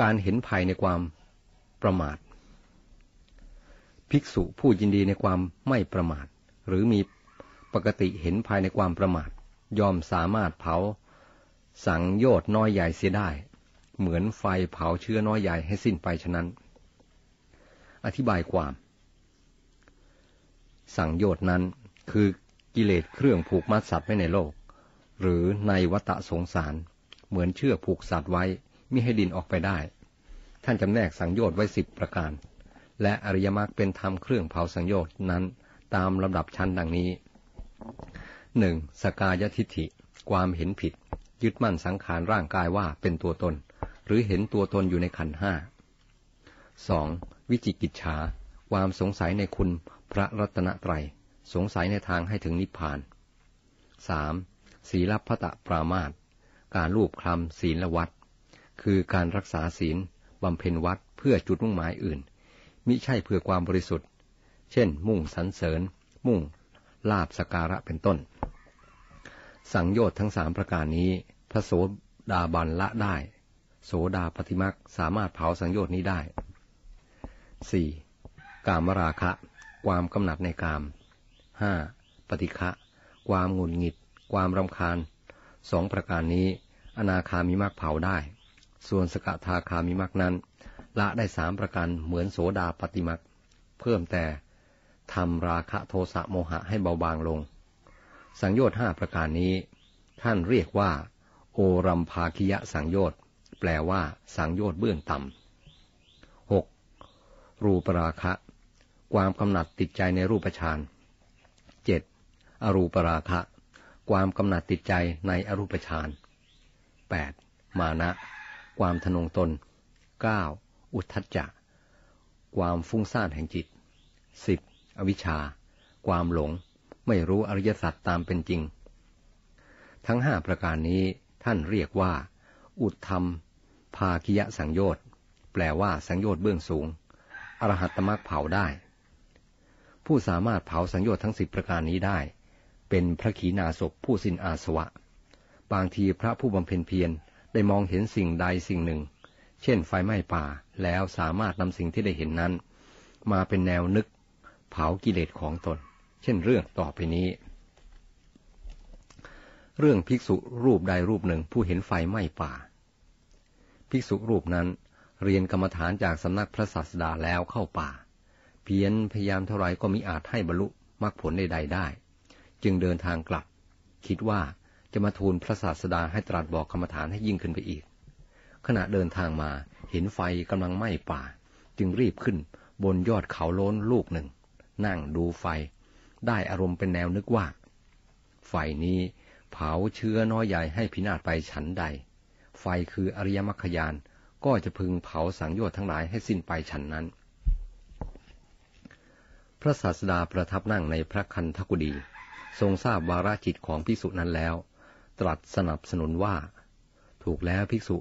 การเห็นภัยในความประมาท ภิกษุผู้ยินดีในความไม่ประมาท หรือมีปกติเห็นภายในความประมาทยอมสามารถเผา สังโยชน์น้อยใหญ่เสียได้ เหมือนไฟเผาเชื้อน้อยใหญ่ให้สิ้นไปฉะนั้น อธิบายความ สังโยชน์นั้นคือกิเลสเครื่องผูกมัดสัตว์ไว้ในโลก หรือในวัฏสงสาร เหมือนเชือกผูกสัตว์ไว้ มิให้ดินออกไปได้ ท่านจำแนกสังโยชน์ไว้สิบประการ และอริยมรรคเป็นธรรมเครื่องเผาสังโยชน์นั้น ตามลำดับชั้นดังนี้หนึ่งสกายทิฐิ ความเห็นผิด ยึดมั่นสังขารร่างกายว่าเป็นตัวตน หรือเห็นตัวตนอยู่ในขันห้าสองวิจิกิจฉา ความสงสัยในคุณพระรัตนตรัย สงสัยในทางให้ถึงนิพพานสามศีลพัตะปรามาตการรูปคลำศีลวัด คือการรักษาศีลบำเพ็ญวัดเพื่อจุดมุ่งหมายอื่น มิใช่เพื่อความบริสุทธิ์ เช่น มุ่งสรรเสริญ มุ่งลาบสการะเป็นต้น สังโยชน์ทั้งสามประการนี้ พระโสดาบันละได้ โสดาปฏิมักสามารถเผาสังโยชน์นี้ได้ 4. กามราคะ ความกำหนัดในกาม 5. ปฏิฆะความงุนหงิด ความรำคาญสองประการนี้ อนาคามิมักเผาได้ ส่วนสกทาคามิมักนั้น ละได้สามประการเหมือนโสดาปฏิมักเพิ่มแต่ทำราคะโทสะโมหะให้เบาบางลง สังโยชน์ห้าประการนี้ ท่านเรียกว่า โอรัมภาคิยะสังโยชน์แปลว่า สังโยชน์เบื้องต่ำหกรูปราคะ ความกำหนัดติดใจในรูปฌานเจ็ดอรูปราคะ ความกำหนัดติดใจในอรูปฌานแปดมานะ ความทนงตนเก้าอุทธัจจะ ความฟุ้งซ่านแห่งจิตสิบอวิชชา ความหลง ไม่รู้อริยสัจตามเป็นจริง ทั้งห้าประการนี้ท่านเรียกว่า อุทธรรม ภาคิยะสังโยชน์ แปลว่าสังโยชน์เบื้องสูง อรหัตมรรคเผาได้ ผู้สามารถเผาสังโยชน์ทั้งสิบประการนี้ได้ เป็นพระขีณาสพผู้สิ้นอาสวะ บางทีพระผู้บำเพ็ญเพียร ได้มองเห็นสิ่งใดสิ่งหนึ่ง เช่นไฟไหม้ป่าแล้วสามารถนำสิ่งที่ได้เห็นนั้น มาเป็นแนวนึก เผากิเลสของตน เช่นเรื่องต่อไปนี้ เรื่องภิกษุรูปใดรูปหนึ่งผู้เห็นไฟไหม้ป่า ภิกษุรูปนั้นเรียนกรรมฐานจากสำนักพระศาสดาแล้วเข้าป่า เพียรพยายามเท่าไรก็มิอาจให้บรรลุมรรคผลใดๆได้ จึงเดินทางกลับ คิดว่า จะมาทูลพระศาสดาให้ตรัสบอกกรรมฐานให้ยิ่งขึ้นไปอีก ขณะเดินทางมาเห็นไฟกำลังไหม้ป่า จึงรีบขึ้นบนยอดเขาโล้นลูกหนึ่ง นั่งดูไฟ ได้อารมณ์เป็นแนวนึกว่า ไฟนี้เผาเชื้อน้อยใหญ่ให้พินาศไปฉันใด ไฟคืออริยมรรคยานก็จะพึงเผาสังโยชน์ทั้งหลายให้สิ้นไปฉันนั้น พระศาสดาประทับนั่งในพระคันธกุฎีทรงทราบวาระจิตของภิกษุนั้นแล้ว ตรัสสนับสนุนว่า ถูกแล้วภิกษุ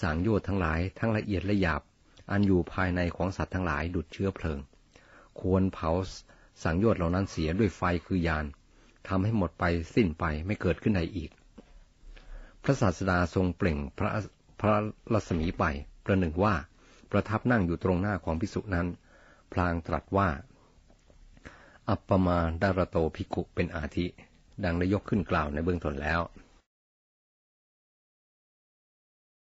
สังโยชน์ทั้งหลายทั้งละเอียดและหยาบ อันอยู่ภายในของสัตว์ทั้งหลายดุดเชื้อเพลิง ควรเผาสังโยชน์เหล่านั้นเสียด้วยไฟคือยานทำให้หมดไปสิ้นไปไม่เกิดขึ้นใดอีก พระศาสดาทรงเปล่งพระพระรัศมีไปประหนึ่งว่า ประทับนั่งอยู่ตรงหน้าของพิสุนั้น พลางตรัสว่า อัปปมาดารโตภิกุเป็นอาทิ ดังได้ยกขึ้นกล่าวในเบื้องต้นแล้ว